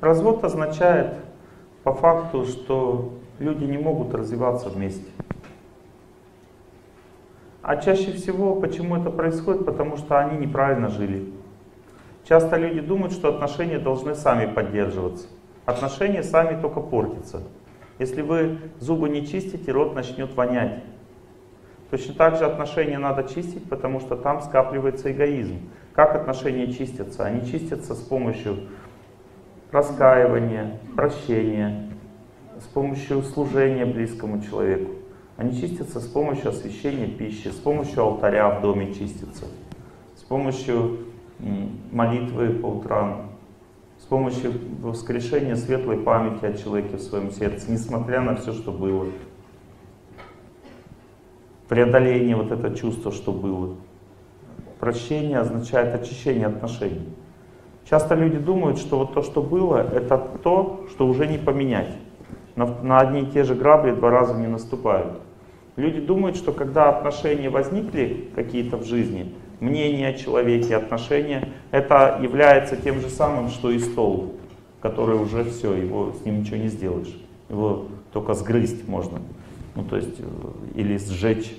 Развод означает по факту, что люди не могут развиваться вместе. А чаще всего, почему это происходит? Потому что они неправильно жили. Часто люди думают, что отношения должны сами поддерживаться. Отношения сами только портятся. Если вы зубы не чистите, рот начнет вонять. Точно так же отношения надо чистить, потому что там скапливается эгоизм. Как отношения чистятся? Они чистятся с помощью раскаивания, прощения, с помощью служения близкому человеку. Они чистятся с помощью освящения пищи, с помощью алтаря в доме чистятся, с помощью молитвы по утрам, с помощью воскрешения светлой памяти о человеке в своем сердце, несмотря на все, что было. Преодоление вот это чувство, что было. Прощение означает очищение отношений. Часто люди думают, что вот то, что было, это то, что уже не поменять. На, на одни и те же грабли два раза не наступают. Люди думают, что когда отношения возникли какие-то в жизни, мнение о человеке, отношения, это является тем же самым, что и стол, который уже все, его с ним ничего не сделаешь. Его только сгрызть можно. Ну, то есть, э, или сжечь.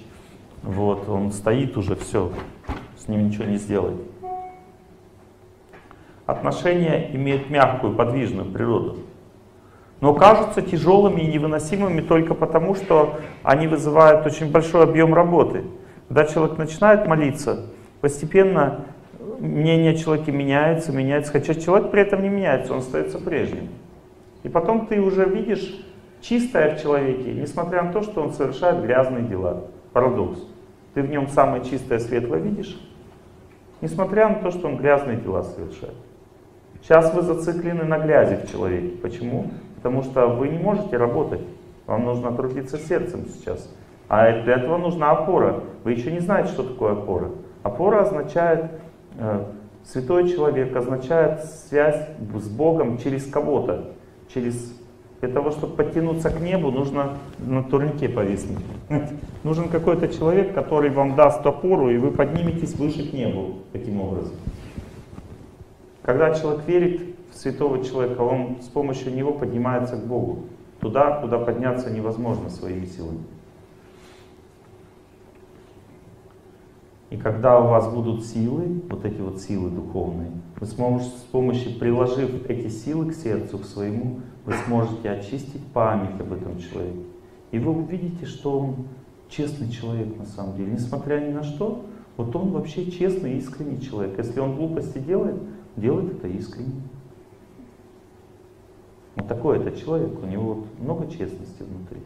Вот, он стоит уже, все, с ним ничего не сделать. Отношения имеют мягкую, подвижную природу но кажутся тяжелыми и невыносимыми только потому, что они вызывают очень большой объем работы. Когда человек начинает молиться, постепенно мнение человека меняется, меняется, хотя человек при этом не меняется, он остается прежним. И потом ты уже видишь чистое в человеке, несмотря на то, что он совершает грязные дела. Парадокс. Ты в нем самое чистое, светлое видишь, несмотря на то, что он грязные дела совершает. Сейчас вы зациклены на грязи в человеке. Почему? Потому что вы не можете работать. Вам нужно трудиться сердцем сейчас. А для этого нужна опора. Вы еще не знаете, что такое опора. Опора означает, э, святой человек означает связь с Богом через кого-то. Через для того, чтобы подтянуться к небу, нужно на турнике повиснуть. Нужен какой-то человек, который вам даст опору, и вы подниметесь выше к небу таким образом. Когда человек верит святого человека, он с помощью него поднимается к Богу. Туда, куда подняться невозможно своими силами. И когда у вас будут силы, вот эти вот силы духовные, вы сможете с помощью, приложив эти силы к сердцу, к своему, вы сможете очистить память об этом человеке. И вы увидите, что он честный человек на самом деле. Несмотря ни на что, вот он вообще честный, искренний человек. Если он глупости делает, делает это искренне. Вот такой это человек, у него вот много честности внутри.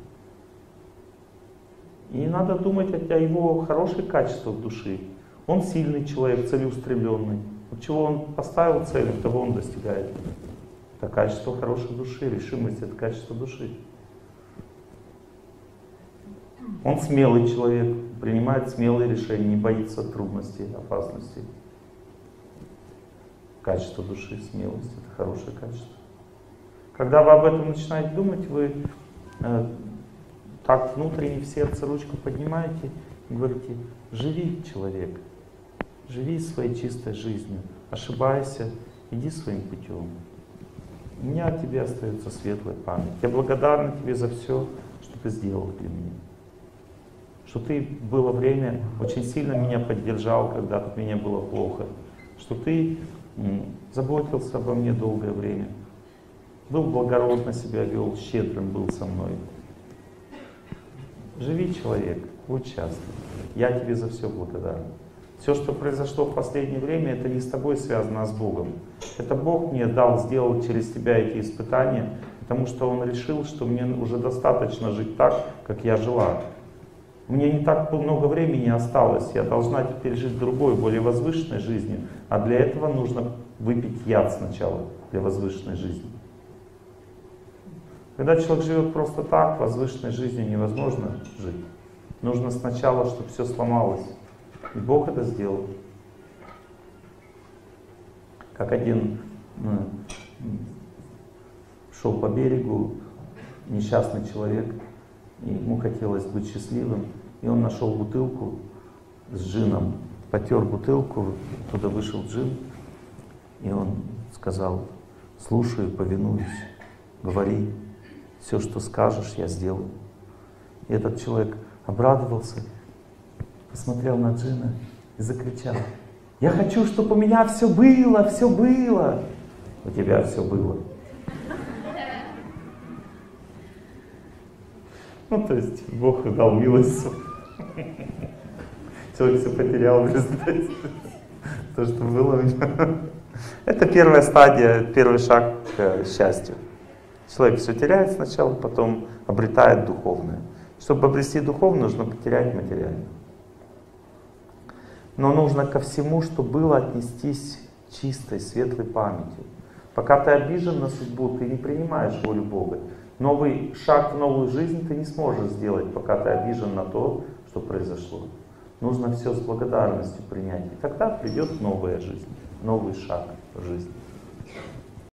И не надо думать о его хороших качествах души. Он сильный человек, целеустремленный. Вот чего он поставил цель, того он достигает. Это качество хорошей души, решимость это качество души. Он смелый человек, принимает смелые решения, не боится трудностей, опасностей. Качество души, смелость — это хорошее качество. Когда вы об этом начинаете думать, вы э, так внутренне в сердце ручку поднимаете и говорите, живи, человек, живи своей чистой жизнью, ошибайся, иди своим путем. У меня от тебя остается светлая память. Я благодарна тебе за все, что ты сделал для меня. Что ты было время очень сильно меня поддержал, когда от меня было плохо. Что ты заботился обо мне долгое время был благородно себя вел, щедрым был со мной. Живи, человек, будь счастлив. Я тебе за все благодарен. Все, что произошло в последнее время, это не с тобой связано, а с Богом. Это Бог мне дал, сделал через тебя эти испытания, потому что Он решил, что мне уже достаточно жить так, как я жила. Мне не так много времени осталось, я должна теперь жить другой, более возвышенной жизнью, а для этого нужно выпить яд сначала, для возвышенной жизни. Когда человек живет просто так, возвышенной жизнью невозможно жить. Нужно сначала, чтобы все сломалось. И Бог это сделал. Как один ну, шел по берегу, несчастный человек, и ему хотелось быть счастливым, и он нашел бутылку с джином, потер бутылку, туда вышел джин, и он сказал, слушаю, повинуюсь, говори, все, что скажешь, я сделаю. И этот человек обрадовался, посмотрел на Джина и закричал, я хочу, чтобы у меня все было, все было. У тебя все было. Ну, то есть Бог дал милость. Человек все потерял в результате. То, что было. Это первая стадия, первый шаг к счастью. Человек все теряет сначала, потом обретает духовное. Чтобы обрести духовное, нужно потерять материальное. Но нужно ко всему, что было, отнестись чистой, светлой памятью. Пока ты обижен на судьбу, ты не принимаешь волю Бога. Новый шаг в новую жизнь ты не сможешь сделать, пока ты обижен на то, что произошло. Нужно все с благодарностью принять. И тогда придет новая жизнь, новый шаг в жизни.